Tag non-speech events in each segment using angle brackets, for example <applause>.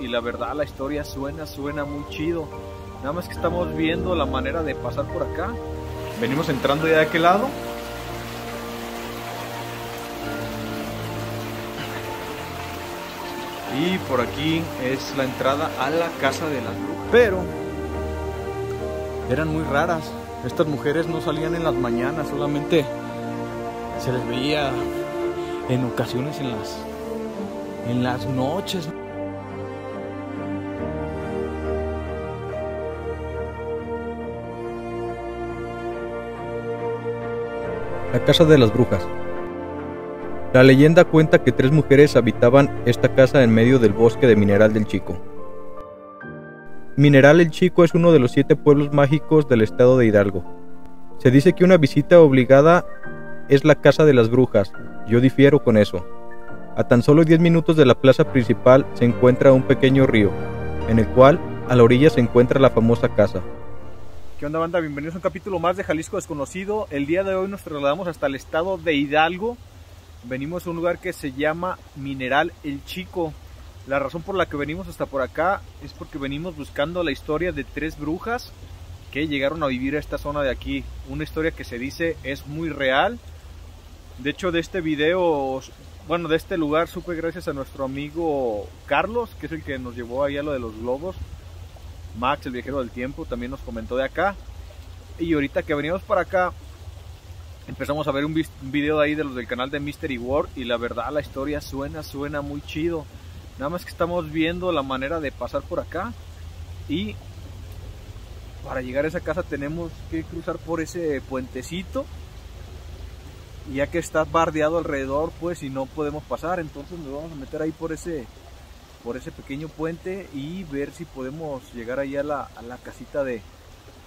y la verdad la historia suena, suena muy chido. Nada más que estamos viendo la manera de pasar por acá. Venimos entrando ya de aquel lado. Y por aquí es la entrada a la casa de las brujas. Pero eran muy raras. Estas mujeres no salían en las mañanas, solamente se les veía en ocasiones en las en las noches. La casa de las brujas. La leyenda cuenta que tres mujeres habitaban esta casa en medio del bosque de Mineral del Chico. Mineral el Chico es uno de los siete pueblos mágicos del estado de Hidalgo. Se dice que una visita obligada es la casa de las brujas. Yo difiero con eso. A tan solo 10 minutos de la plaza principal se encuentra un pequeño río, en el cual a la orilla se encuentra la famosa casa. ¿Qué onda banda? Bienvenidos a un capítulo más de Jalisco Desconocido. El día de hoy nos trasladamos hasta el estado de Hidalgo. Venimos a un lugar que se llama Mineral El Chico. La razón por la que venimos hasta por acá es porque venimos buscando la historia de tres brujas que llegaron a vivir a esta zona de aquí. Una historia que se dice es muy real. De hecho, de este video, bueno, de este lugar supe gracias a nuestro amigo Carlos, que es el que nos llevó ahí a lo de los globos. Max, el viajero del tiempo, también nos comentó de acá. Y ahorita que venimos para acá, empezamos a ver un video de ahí del canal de Mystery World y la verdad la historia suena, suena muy chido. Nada más que estamos viendo la manera de pasar por acá y para llegar a esa casa tenemos que cruzar por ese puentecito. Ya que está bardeado alrededor, pues y no podemos pasar, entonces nos vamos a meter ahí por ese por ese pequeño puente y ver si podemos llegar ahí a la, la casita de,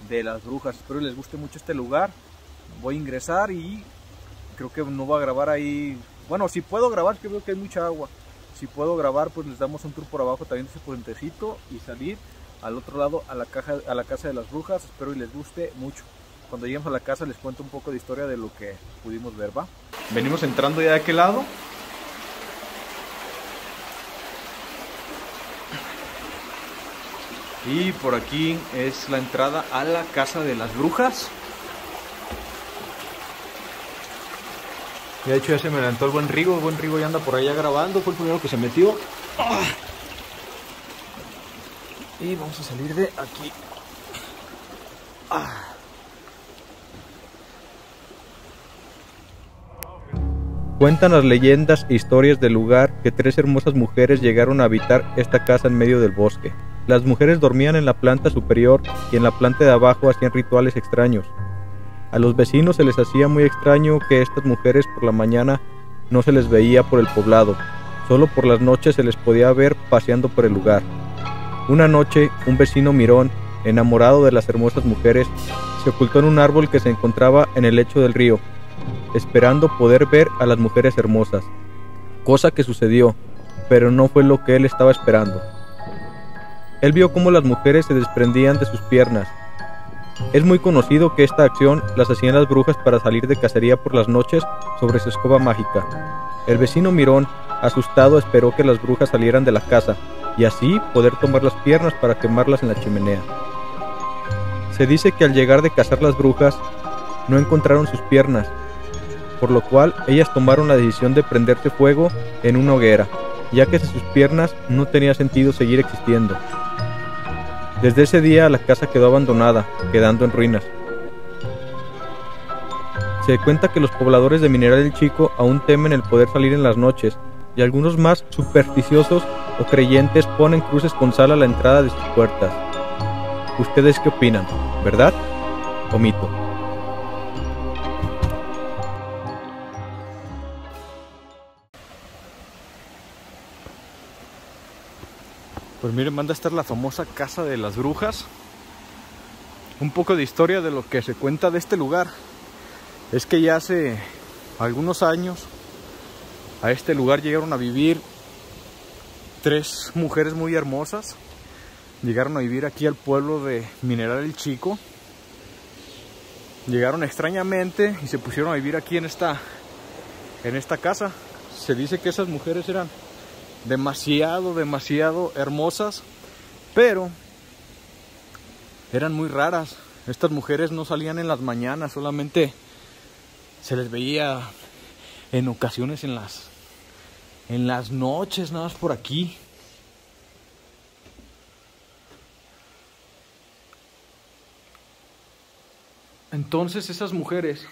de las brujas. Espero les guste mucho este lugar. Voy a ingresar y creo que no va a grabar ahí. Bueno, si puedo grabar, que veo que hay mucha agua. Si puedo grabar, pues les damos un tour por abajo también de ese puentecito y salir al otro lado a la, caja, a la casa de las brujas. Espero y les guste mucho. Cuando lleguemos a la casa les cuento un poco de historia de lo que pudimos ver, ¿va? Venimos entrando ya de aquel lado. Y por aquí es la entrada a la casa de las brujas. De hecho ya se me levantó el buen Rigo, el buen Rigo ya anda por allá grabando, fue el primero que se metió. Y vamos a salir de aquí. Cuentan las leyendas e historias del lugar que tres hermosas mujeres llegaron a habitar esta casa en medio del bosque. Las mujeres dormían en la planta superior y en la planta de abajo hacían rituales extraños. A los vecinos se les hacía muy extraño que estas mujeres por la mañana no se les veía por el poblado, solo por las noches se les podía ver paseando por el lugar. Una noche, un vecino mirón, enamorado de las hermosas mujeres, se ocultó en un árbol que se encontraba en el lecho del río, esperando poder ver a las mujeres hermosas, cosa que sucedió, pero no fue lo que él estaba esperando. Él vio cómo las mujeres se desprendían de sus piernas. Es muy conocido que esta acción las hacían las brujas para salir de cacería por las noches sobre su escoba mágica. El vecino Mirón, asustado, esperó que las brujas salieran de la casa y así poder tomar las piernas para quemarlas en la chimenea. Se dice que al llegar de cazar las brujas, no encontraron sus piernas, por lo cual ellas tomaron la decisión de prenderse fuego en una hoguera, ya que sus piernas no tenía sentido seguir existiendo. Desde ese día la casa quedó abandonada, quedando en ruinas. Se cuenta que los pobladores de Mineral del Chico aún temen el poder salir en las noches, y algunos más supersticiosos o creyentes ponen cruces con sal a la entrada de sus puertas. ¿Ustedes qué opinan? ¿Verdad o mito? Pues miren, manda a estar la famosa Casa de las Brujas. Un poco de historia de lo que se cuenta de este lugar. Es que ya hace algunos años a este lugar llegaron a vivir tres mujeres muy hermosas. Llegaron a vivir aquí al pueblo de Mineral el Chico. Llegaron extrañamente y se pusieron a vivir aquí en esta, en esta casa. Se dice que esas mujeres eran demasiado, demasiado hermosas, pero eran muy raras. Estas mujeres no salían en las mañanas, solamente se les veía en ocasiones en las en las noches, nada más por aquí. Entonces esas mujeres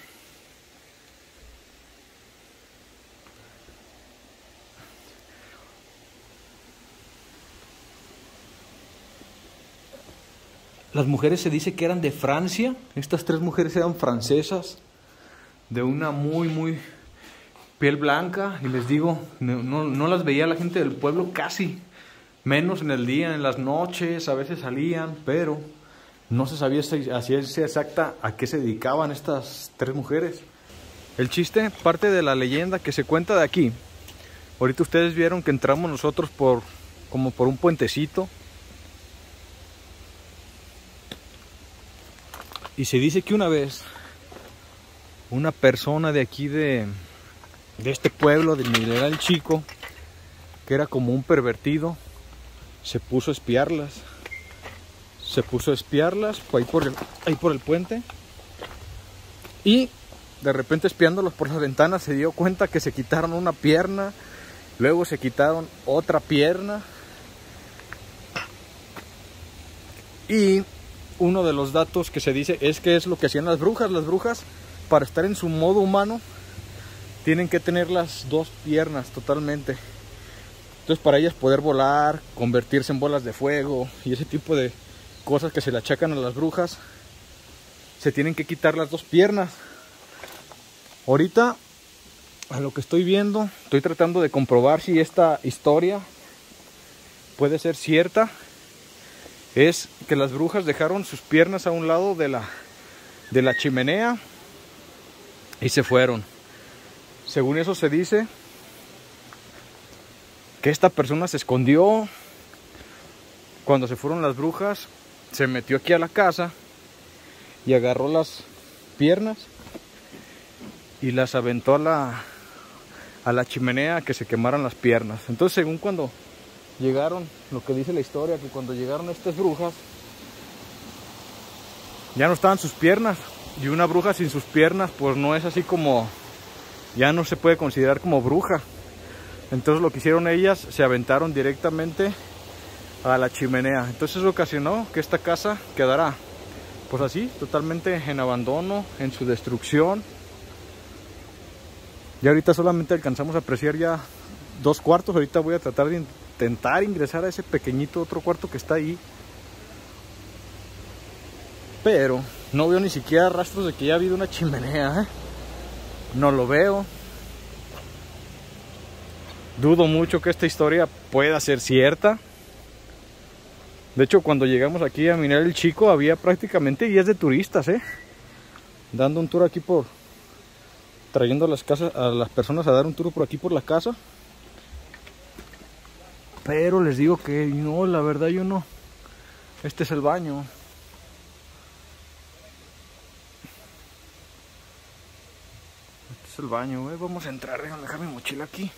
Las mujeres se dice que eran de Francia. Estas tres mujeres eran francesas, de una muy, muy piel blanca. Y les digo, no, no, las veía la gente del pueblo casi, menos en el día, en las noches, a veces salían, pero no se sabía a ciencia exacta a qué se dedicaban estas tres mujeres. El chiste, parte de la leyenda que se cuenta de aquí. Ahorita ustedes vieron que entramos nosotros por como por un puentecito Y se dice que una vez una persona de aquí de, de este pueblo, de Mineral Chico, que era como un pervertido, se puso a espiarlas. Se puso a espiarlas ahí por el, ahí por el puente. Y de repente espiándolos por las ventanas se dio cuenta que se quitaron una pierna, luego se quitaron otra pierna. Y uno de los datos que se dice es que es lo que hacían las brujas. Las brujas, para estar en su modo humano, tienen que tener las dos piernas totalmente. Entonces, para ellas poder volar, convertirse en bolas de fuego y ese tipo de cosas que se le achacan a las brujas, se tienen que quitar las dos piernas. Ahorita, a lo que estoy viendo, estoy tratando de comprobar si esta historia puede ser cierta es que las brujas dejaron sus piernas a un lado de la, de la chimenea y se fueron. Según eso se dice que esta persona se escondió cuando se fueron las brujas, se metió aquí a la casa y agarró las piernas y las aventó a la, a la chimenea que se quemaran las piernas. Entonces, según cuando llegaron, lo que dice la historia, que cuando llegaron estas brujas, ya no estaban sus piernas. Y una bruja sin sus piernas, pues no es así como, ya no se puede considerar como bruja. Entonces lo que hicieron ellas, se aventaron directamente a la chimenea. Entonces ocasionó que esta casa quedara, pues así, totalmente en abandono, en su destrucción. Y ahorita solamente alcanzamos a apreciar ya dos cuartos. Ahorita voy a tratar de intentar ingresar a ese pequeñito otro cuarto que está ahí. Pero no veo ni siquiera rastros de que ya ha habido una chimenea. ¿eh? No lo veo. Dudo mucho que esta historia pueda ser cierta. De hecho, cuando llegamos aquí a mirar el Chico, había prácticamente guías de turistas, ¿eh? Dando un tour aquí por... Trayendo a las, casas, a las personas a dar un tour por aquí por la casa. Pero les digo que no, la verdad yo no. Este es el baño. Este es el baño, Vamos a entrar, déjame dejar mi mochila aquí.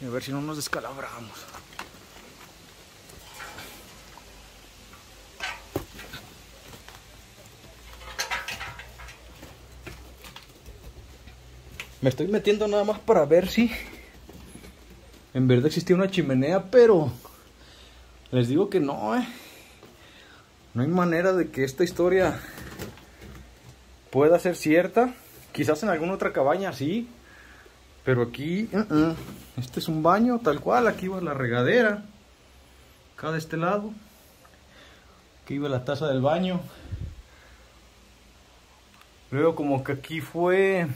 Y a ver si no nos descalabramos. Me estoy metiendo nada más para ver si en verdad existía una chimenea, pero les digo que no, eh. No hay manera de que esta historia pueda ser cierta. Quizás en alguna otra cabaña sí, pero aquí, uh-uh. este es un baño tal cual. Aquí va la regadera, acá de este lado. Aquí iba la taza del baño. Luego como que aquí fue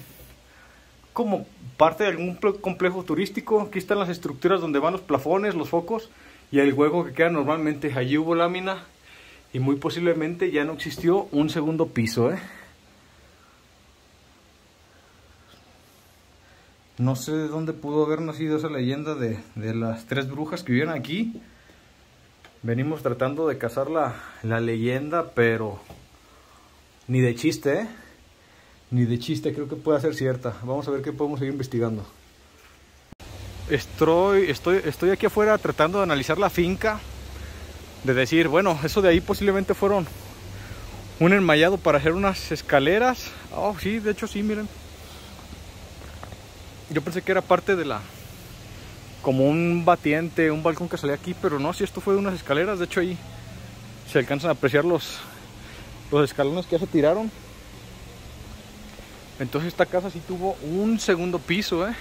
como parte de algún complejo turístico. Aquí están las estructuras donde van los plafones, los focos y el hueco que queda normalmente. Allí hubo lámina y muy posiblemente ya no existió un segundo piso. ¿eh? No sé de dónde pudo haber nacido esa leyenda de, las tres brujas que vivían aquí. Venimos tratando de cazar la, la leyenda, pero ni de chiste, ¿eh? Ni de chiste creo que pueda ser cierta. Vamos a ver qué podemos seguir investigando. estoy, estoy, estoy aquí afuera tratando de analizar la finca. De decir, bueno, eso de ahí posiblemente fueron un enmayado para hacer unas escaleras. Oh, sí, de hecho sí, miren. Yo pensé que era parte de la... Como un batiente, un balcón que salía aquí, pero no, si esto fue de unas escaleras. De hecho ahí se alcanzan a apreciar los, los escalones que ya se tiraron. Entonces esta casa sí tuvo un segundo piso, ¿eh?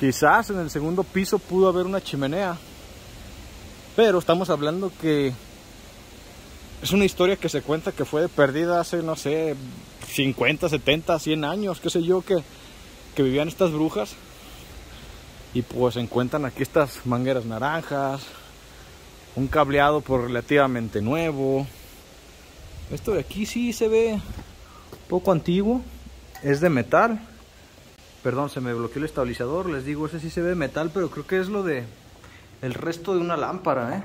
Quizás en el segundo piso pudo haber una chimenea. Pero estamos hablando que es una historia que se cuenta que fue perdida hace, no sé, 50, 70, 100 años, qué sé yo, que, que vivían estas brujas. Y pues encuentran aquí estas mangueras naranjas, un cableado por relativamente nuevo. Esto de aquí sí se ve poco antiguo, es de metal. Perdón, se me bloqueó el estabilizador, les digo, ese sí se ve de metal, pero creo que es lo de el resto de una lámpara, ¿eh?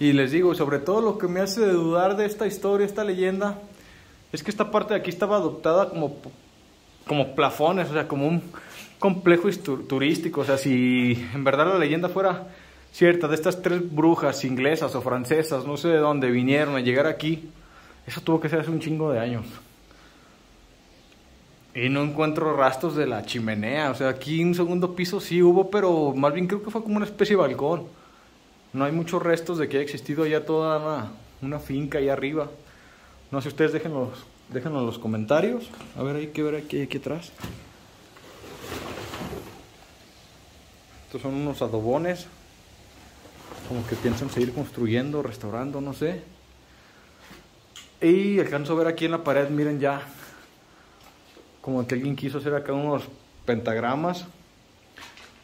Y les digo, sobre todo lo que me hace dudar de esta historia, esta leyenda, es que esta parte de aquí estaba adoptada como, como plafones, o sea, como un complejo turístico. O sea, si en verdad la leyenda fuera cierta, de estas tres brujas inglesas o francesas, no sé de dónde vinieron a llegar aquí, eso tuvo que ser hace un chingo de años. Y no encuentro rastros de la chimenea. O sea, aquí en segundo piso sí hubo, pero más bien creo que fue como una especie de balcón. No hay muchos restos de que haya existido allá toda una, finca ahí arriba. No sé, ustedes déjenlos, déjenlo en los comentarios. A ver, hay que ver aquí, aquí atrás. Estos son unos adobones. Como que piensan seguir construyendo, restaurando, no sé. Y alcanzo a ver aquí en la pared, miren ya como que alguien quiso hacer acá unos pentagramas.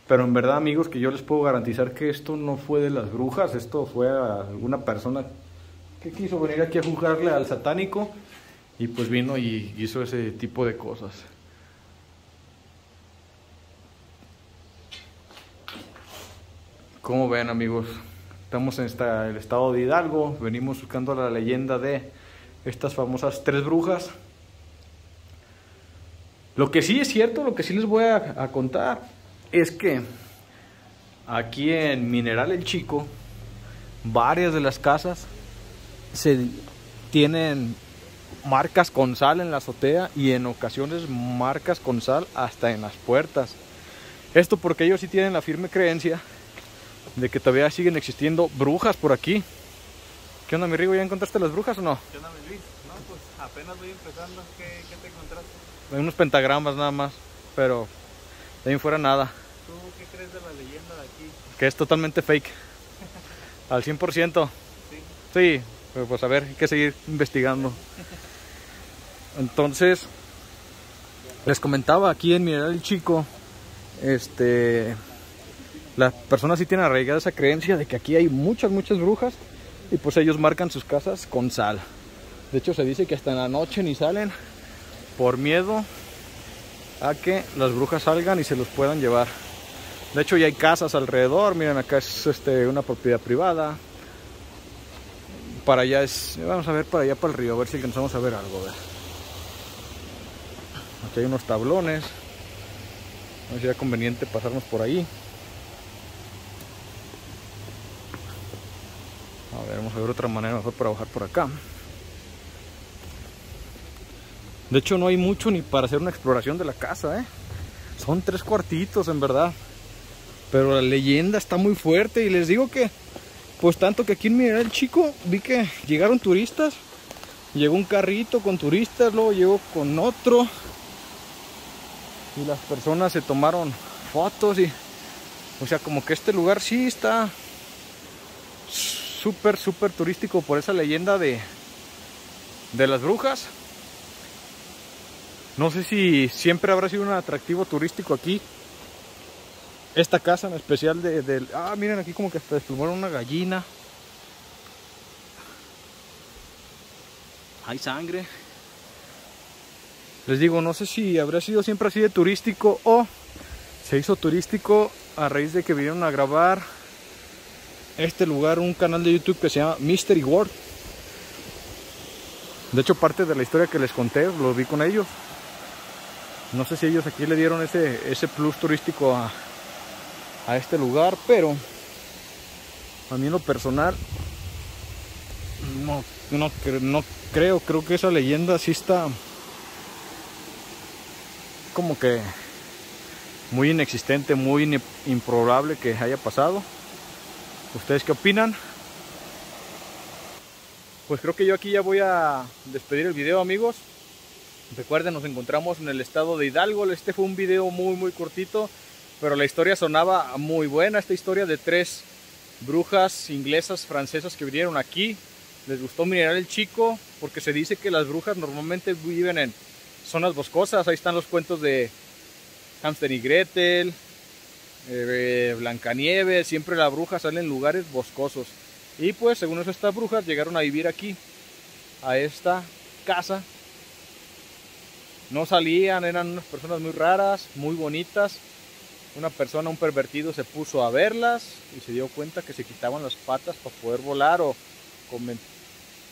Pero en verdad, amigos, que yo les puedo garantizar que esto no fue de las brujas, esto fue a alguna persona que quiso venir aquí a juzgarle al satánico y pues vino y hizo ese tipo de cosas. Como ven, amigos, estamos en esta, el estado de Hidalgo, venimos buscando la leyenda de estas famosas tres brujas. Lo que sí es cierto, lo que sí les voy a, contar, es que aquí en Mineral El Chico, varias de las casas se tienen marcas con sal en la azotea y en ocasiones marcas con sal hasta en las puertas. Esto porque ellos sí tienen la firme creencia de que todavía siguen existiendo brujas por aquí. ¿Qué onda, mi Rigo? ¿Ya encontraste las brujas o no? ¿Qué onda, mi Luis? No, pues apenas voy empezando. ¿Qué, qué te encontraste? Hay unos pentagramas nada más, pero de ahí fuera nada. ¿Tú qué crees de la leyenda de aquí? Que es totalmente fake. <laughs> Al 100%. Sí. Sí, pero pues a ver, hay que seguir investigando. Entonces, les comentaba aquí en Mineral el Chico, este, las personas sí tienen arraigada esa creencia de que aquí hay muchas, muchas brujas y pues ellos marcan sus casas con sal. De hecho, se dice que hasta en la noche ni salen por miedo a que las brujas salgan y se los puedan llevar. De hecho ya hay casas alrededor, miren acá es este, una propiedad privada. Para allá es, vamos a ver para allá para el río, a ver si alcanzamos a ver algo. Aquí hay unos tablones. No sería conveniente pasarnos por ahí. A ver, vamos a ver otra manera mejor para bajar por acá. De hecho no hay mucho ni para hacer una exploración de la casa, ¿eh? Son tres cuartitos en verdad. Pero la leyenda está muy fuerte y les digo que, pues tanto que aquí en Mineral Chico vi que llegaron turistas. Llegó un carrito con turistas, luego llegó con otro. Y las personas se tomaron fotos y... O sea, como que este lugar sí está súper, súper turístico por esa leyenda de, de las brujas. No sé si siempre habrá sido un atractivo turístico aquí. Esta casa en especial de, Ah, miren aquí como que se desplumaron una gallina. Hay sangre. Les digo, no sé si habrá sido siempre así de turístico o se hizo turístico a raíz de que vinieron a grabar este lugar, un canal de YouTube que se llama Mystery World. De hecho, parte de la historia que les conté, lo vi con ellos. No sé si ellos aquí le dieron ese, ese plus turístico a, a este lugar, pero a mí en lo personal no, no, no creo, creo que esa leyenda sí está como que muy inexistente, muy improbable que haya pasado. ¿Ustedes qué opinan? Pues creo que yo aquí ya voy a despedir el video amigos. Recuerden, nos encontramos en el estado de Hidalgo. Este fue un video muy muy cortito, pero la historia sonaba muy buena. Esta historia de tres brujas inglesas, francesas que vinieron aquí. Les gustó mirar el chico porque se dice que las brujas normalmente viven en zonas boscosas. Ahí están los cuentos de Hamster y Gretel, eh, Blancanieves. Siempre la bruja sale en lugares boscosos. Y pues según estas brujas llegaron a vivir aquí, a esta casa. No salían, eran unas personas muy raras, muy bonitas. Una persona, un pervertido, se puso a verlas y se dio cuenta que se quitaban las patas para poder volar o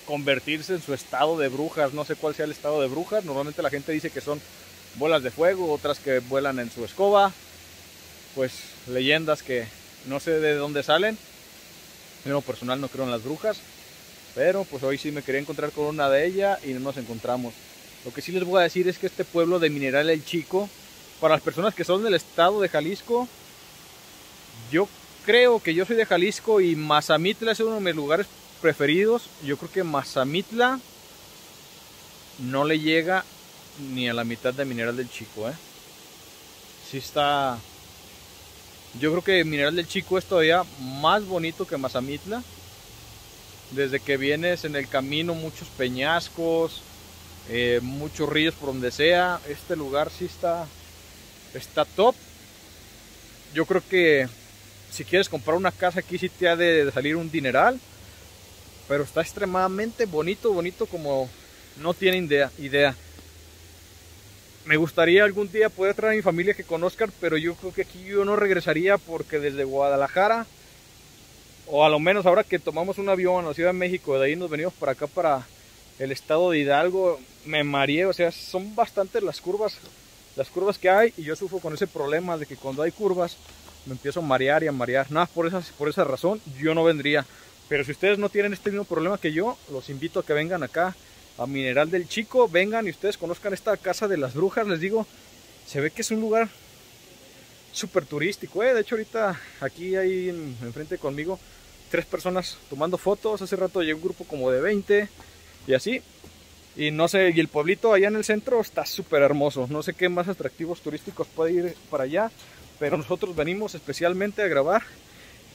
convertirse en su estado de brujas. No sé cuál sea el estado de brujas. Normalmente la gente dice que son bolas de fuego, otras que vuelan en su escoba. Pues leyendas que no sé de dónde salen yo personal no creo en las brujas, pero pues hoy sí me quería encontrar con una de ellas y no nos encontramos. Lo que sí les voy a decir es que este pueblo de Mineral El Chico, para las personas que son del estado de Jalisco, yo creo que yo soy de Jalisco y Mazamitla es uno de mis lugares preferidos. Yo creo que Mazamitla no le llega ni a la mitad de Mineral del Chico, ¿eh? Sí está yo creo que Mineral del Chico es todavía más bonito que Mazamitla. Desde que vienes en el camino, muchos peñascos, eh, muchos ríos por donde sea. Este lugar sí está, está top. Yo creo que si quieres comprar una casa aquí sí te ha de salir un dineral. Pero está extremadamente bonito, bonito como no tienen idea. idea me gustaría algún día poder traer a mi familia que conozcan, pero yo creo que aquí yo no regresaría porque desde Guadalajara, o a lo menos ahora que tomamos un avión a la Ciudad de México, de ahí nos venimos para acá, para el estado de Hidalgo, me mareé, o sea, son bastantes las curvas, las curvas que hay, y yo sufro con ese problema de que cuando hay curvas, me empiezo a marear y a marear. Nada, por esa, por esa razón, yo no vendría. Pero si ustedes no tienen este mismo problema que yo, los invito a que vengan acá a Mineral del Chico. Vengan y ustedes conozcan esta casa de las brujas. Les digo, se ve que es un lugar súper turístico. ¿eh? De hecho, ahorita aquí hay enfrente conmigo tres personas tomando fotos. Hace rato llegó un grupo como de 20 y así. Y no sé, y el pueblito allá en el centro está súper hermoso. No sé qué más atractivos turísticos puede ir para allá. Pero nosotros venimos especialmente a grabar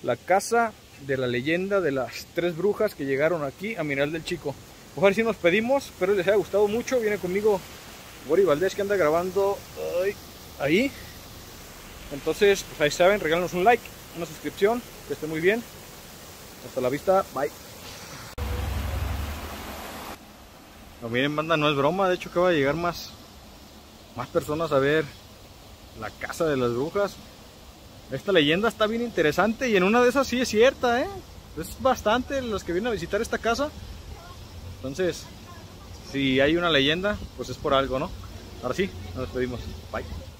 la casa de la leyenda de las tres brujas que llegaron aquí a Mineral del Chico. Ver si nos pedimos, espero les haya gustado mucho. Viene conmigo Gori Valdés que anda grabando ahí. Entonces, pues ahí saben, regálanos un like, una suscripción, que esté muy bien. Hasta la vista, bye. No, miren, banda, no es broma, de hecho acaba de llegar más, más personas a ver la casa de las brujas. Esta leyenda está bien interesante y en una de esas sí es cierta, ¿eh? Es bastante los que vienen a visitar esta casa. Entonces, si hay una leyenda, pues es por algo, ¿no? Ahora sí, nos despedimos. Bye.